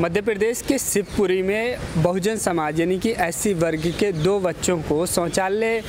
मध्य प्रदेश के शिवपुरी में बहुजन समाज, यानी कि ऐसी वर्ग के दो बच्चों को शौचालय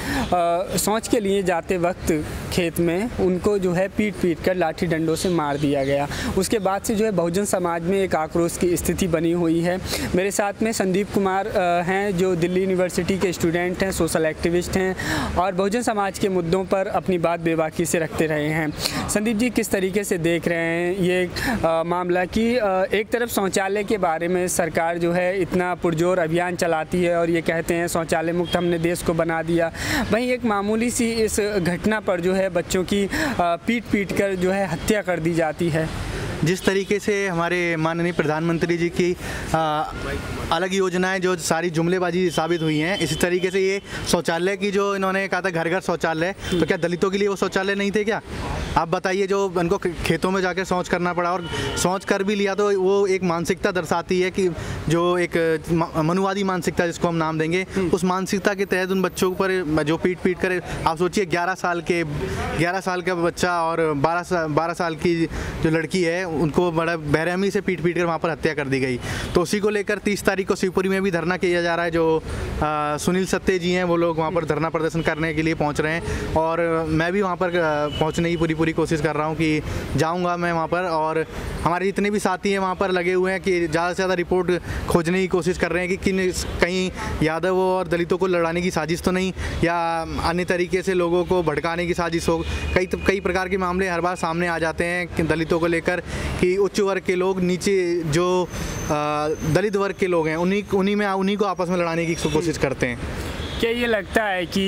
शौच के लिए जाते वक्त खेत में उनको जो है पीट पीट कर लाठी डंडों से मार दिया गया। उसके बाद से जो है बहुजन समाज में एक आक्रोश की स्थिति बनी हुई है। मेरे साथ में संदीप कुमार हैं जो दिल्ली यूनिवर्सिटी के स्टूडेंट हैं, सोशल एक्टिविस्ट हैं और बहुजन समाज के मुद्दों पर अपनी बात बेबाकी से रखते रहे हैं। संदीप जी, किस तरीके से देख रहे हैं ये मामला कि एक तरफ़ शौचालय के बारे में सरकार जो है इतना पुरजोर अभियान चलाती है और ये कहते हैं शौचालय मुक्त हमने देश को बना दिया। वहीं एक मामूली सी इस घटना पर जो है बच्चों की पीट पीट कर जो है हत्या कर दी जाती है। जिस तरीके से हमारे माननीय प्रधानमंत्री जी की आ, अलग योजनाएँ जो सारी जुमलेबाजी साबित हुई हैं इसी तरीके से ये शौचालय की जो इन्होंने कहा था घर घर शौचालय तो क्या दलितों के लिए वो शौचालय नहीं थे क्या आप बताइए जो उनको खेतों में जाकर सोच करना पड़ा और सोच कर भी लिया तो वो एक मानसिकता दर्शाती है कि जो एक मनुवादी मानसिकता जिसको हम नाम देंगे। उस मानसिकता के तहत उन बच्चों पर जो पीट पीट कर आप सोचिए ग्यारह साल के ग्यारह साल का बच्चा और बारह साल बारह साल की जो लड़की है उनको बड़ा बेरहमी से पीट पीट कर वहाँ पर हत्या कर दी गई। तो उसी को लेकर तीस तारीख को शिवपुरी में भी धरना किया जा रहा है जो आ, सुनील सत्ते जी हैं वो लोग वहाँ पर धरना प्रदर्शन करने के लिए पहुँच रहे हैं। और मैं भी वहाँ पर पहुँचने की पूरी पूरी कोशिश कर रहा हूँ कि जाऊँगा मैं वहाँ पर। और हमारे जितने भी साथी हैं वहाँ पर लगे हुए हैं कि ज़्यादा से ज़्यादा रिपोर्ट खोजने की कोशिश कर रहे हैं कि किन कहीं यादव और दलितों को लड़ाने की साजिश तो नहीं या अन्य तरीके से लोगों को भड़काने की साजिश हो। कई कई प्रकार के मामले हर बार सामने आ जाते हैं दलितों को लेकर। कि उच्च वर्ग के लोग, नीचे जो दलित वर्ग के लोग हैं, उन्हीं उन्हीं में, उन्हीं को आपस में लड़ाने की कोशिश करते हैं। क्या ये लगता है कि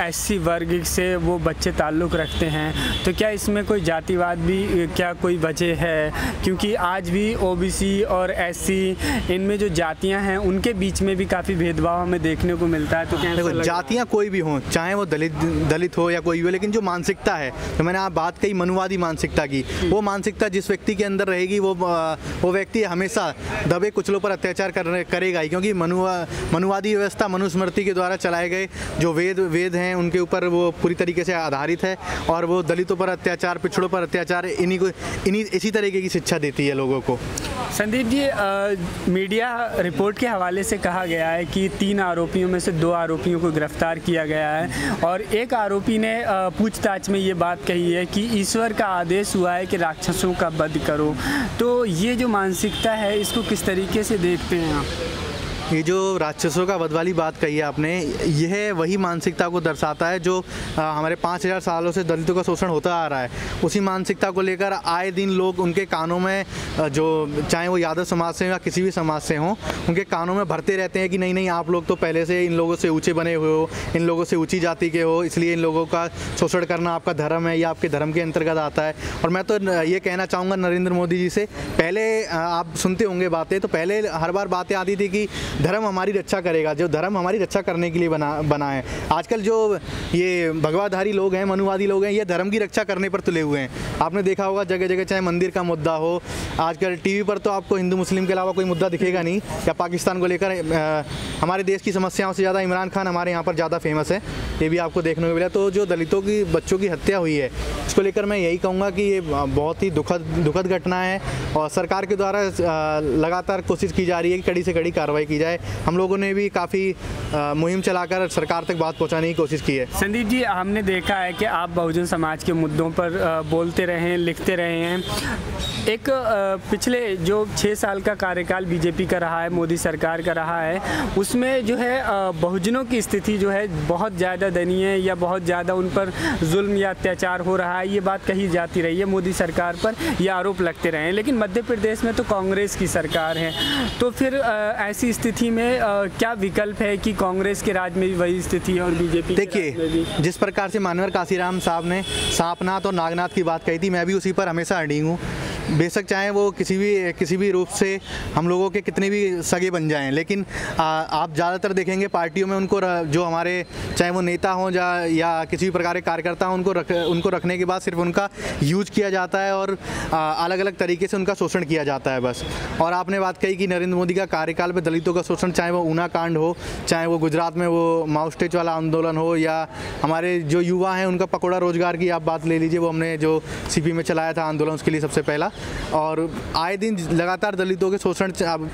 एस सी वर्ग से वो बच्चे ताल्लुक़ रखते हैं? तो क्या इसमें कोई जातिवाद भी क्या कोई वजह है? क्योंकि आज भी ओबीसी और एससी इनमें जो जातियाँ हैं उनके बीच में भी काफ़ी भेदभाव हमें देखने को मिलता है तो क्या देखो जातियाँ कोई भी हों चाहे वो दलित दलित हो या कोई भी हो लेकिन जो मानसिकता है तो मैंने आप बात कही मनुवादी मानसिकता की वो मानसिकता जिस व्यक्ति के अंदर रहेगी वो वो व्यक्ति हमेशा दबे कुचलों पर अत्याचार करेगा ही क्योंकि मनुवा मनुवादी व्यवस्था मनुस्मृति के द्वारा चलाए गए। जो वेद वेद हैं उनके ऊपर वो पूरी तरीके से आधारित है और वो दलितों पर अत्याचार पिछड़ों पर अत्याचार इन्हीं को इन्हीं इसी तरीके की शिक्षा देती है लोगों को। संदीप जी आ, मीडिया रिपोर्ट के हवाले से कहा गया है कि तीन आरोपियों में से दो आरोपियों को गिरफ़्तार किया गया है और एक आरोपी ने पूछताछ में ये बात कही है कि ईश्वर का आदेश हुआ है कि राक्षसों का वध करो। तो ये जो मानसिकता है इसको किस तरीके से देखते हैं आप? ये जो राक्षसों का वध वाली बात कही है आपने यह वही मानसिकता को दर्शाता है जो आ, हमारे पाँच हज़ार सालों से दलितों का शोषण होता आ रहा है। उसी मानसिकता को लेकर आए दिन लोग उनके कानों में जो चाहे वो यादव समाज से या किसी भी समाज से हों उनके कानों में भरते रहते हैं कि नहीं नहीं आप लोग तो पहले से इन लोगों से ऊँचे बने हुए हो इन लोगों से ऊँची जाति के हो इसलिए इन लोगों का शोषण करना आपका धर्म है या आपके धर्म के अंतर्गत आता है। और मैं तो ये कहना चाहूँगा नरेंद्र मोदी जी से पहले आप सुनते होंगे बातें तो पहले हर बार बातें आती थी कि धर्म हमारी रक्षा करेगा, जो धर्म हमारी रक्षा करने के लिए बना बना है। आजकल जो ये भगवाधारी लोग हैं, मनुवादी लोग हैं, ये धर्म की रक्षा करने पर तुले हुए हैं। आपने देखा होगा जगह जगह चाहे मंदिर का मुद्दा हो, आजकल टीवी पर तो आपको हिंदू, मुस्लिम के अलावा कोई मुद्दा दिखेगा नहीं, या पाकिस्तान को लेकर हमारे देश की समस्याओं से ज़्यादा इमरान खान हमारे यहाँ पर ज़्यादा फ़ेमस है, ये भी आपको देखने को मिला। तो जो दलितों की, बच्चों की हत्या हुई है, इसको लेकर मैं यही कहूँगा कि ये बहुत ही दुखद दुखद घटना है, और सरकार के द्वारा लगातार कोशिश की जा रही है कि कड़ी से कड़ी कार्रवाई की जाए। हम लोगों ने भी काफ़ी मुहिम चलाकर सरकार तक बात पहुँचाने की कोशिश की है। संदीप जी, हमने देखा है कि आप बहुजन समाज के मुद्दों पर बोलते रहे हैं, लिखते रहे हैं। एक पिछले जो छः साल का कार्यकाल बीजेपी का रहा है, मोदी सरकार का रहा है, उसमें जो है बहुजनों की स्थिति जो है बहुत ज़्यादा दयनीय है या बहुत ज़्यादा उन पर जुल्म या अत्याचार हो रहा है, ये बात कही जाती रही है मोदी सरकार पर, ये आरोप लगते रहे हैं। लेकिन मध्य प्रदेश में तो कांग्रेस की सरकार है। तो फिर ऐसी स्थिति में आ, क्या विकल्प है कि कांग्रेस के राज में भी वही स्थिति है और बीजेपी देखिए जिस प्रकार से मानवर काशीराम साहब ने सांपनाथ और नागनाथ की बात कही थी मैं भी उसी पर हमेशा अड़ी हूँ। बेशक चाहे वो किसी भी किसी भी रूप से हम लोगों के कितने भी सगे बन जाएँ लेकिन आ, आप ज़्यादातर देखेंगे पार्टियों में उनको जो हमारे चाहे वो नेता हों या या किसी भी प्रकार के कार्यकर्ता हों उनको रख उनको रखने के बाद सिर्फ़ उनका यूज़ किया जाता है और अलग अलग तरीके से उनका शोषण किया जाता है बस। और आपने बात कही कि नरेंद्र मोदी का कार्यकाल में दलितों का शोषण चाहे वो ऊना कांड हो चाहे वो गुजरात में वो माउ स्टेज वाला आंदोलन हो या हमारे जो युवा हैं उनका पकौड़ा रोज़गार की आप बात ले लीजिए वो हमने जो सीपी में चलाया था आंदोलन उसके लिए सबसे पहला। और आए दिन लगातार दलितों के शोषण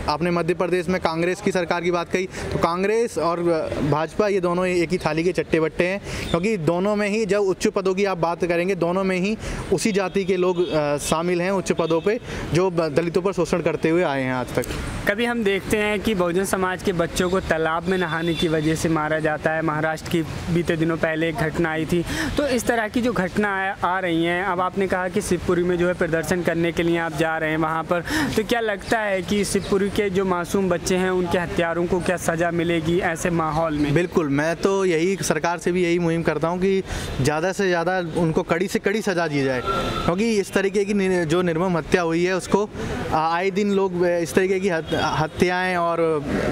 आपने मध्य प्रदेश में कांग्रेस की सरकार की बात कही तो कांग्रेस और भाजपा ये दोनों एक ही थाली के चट्टे बट्टे हैं, क्योंकि दोनों में ही जब उच्च पदों की आप बात करेंगे, दोनों में ही उसी जाति के लोग शामिल हैं उच्च पदों पर जो दलितों पर शोषण करते हुए आए हैं आज तक। कभी हम देखते हैं कि बहुजन समाज के बच्चों को तालाब में नहाने की वजह से मारा जाता है। महाराष्ट्र की बीते दिनों पहले एक घटना आई थी। तो इस तरह की जो घटना आ रही हैं, अब आपने कहा कि शिवपुरी में जो है प्रदर्शन करने के लिए आप जा रहे हैं वहाँ पर। तो क्या लगता है कि शिवपुरी के जो मासूम बच्चे हैं, उनके हत्यारों को क्या सज़ा मिलेगी ऐसे माहौल में? बिल्कुल, मैं तो यही सरकार से भी यही मुहिम करता हूँ कि ज़्यादा से ज़्यादा उनको कड़ी से कड़ी सज़ा दी जाए। क्योंकि इस तरीके की जो निर्मम हत्या हुई है, उसको आए दिन लोग इस तरीके की हत्याएँ और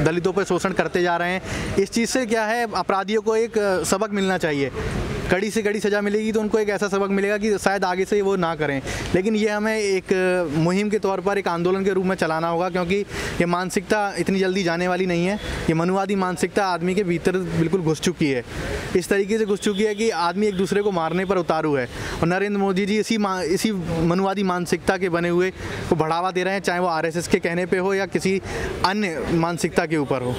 दलितों पर शोषण करते जा रहे हैं। इस चीज़ से क्या है, अपराधियों को एक सबक मिलना चाहिए। कड़ी से कड़ी सज़ा मिलेगी तो उनको एक ऐसा सबक मिलेगा कि शायद आगे से वो ना करें। लेकिन ये हमें एक मुहिम के तौर पर एक आंदोलन के रूप में चलाना होगा क्योंकि ये मानसिकता इतनी जल्दी जाने वाली नहीं है। ये मनुवादी मानसिकता आदमी के भीतर बिल्कुल घुस चुकी है। इस तरीके से घुस चुकी है कि आदमी एक दूसरे को मारने पर उतारू है। और नरेंद्र मोदी जी इसी इसी मनुवादी मानसिकता के बने हुए को बढ़ावा दे रहे हैं, चाहे वो आरएसएस के कहने पर हो या किसी अन्य मानसिकता के ऊपर हो।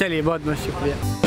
चलिए बहुत बहुत शुक्रिया।